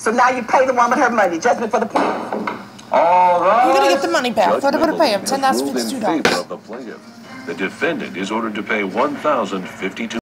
So now you pay the woman her money. Judgment for the plaintiff. All right. You're gonna get the money back. What, going to pay him? Ten thousand fifty-two dollars. the. The defendant is ordered to pay one thousand fifty-two.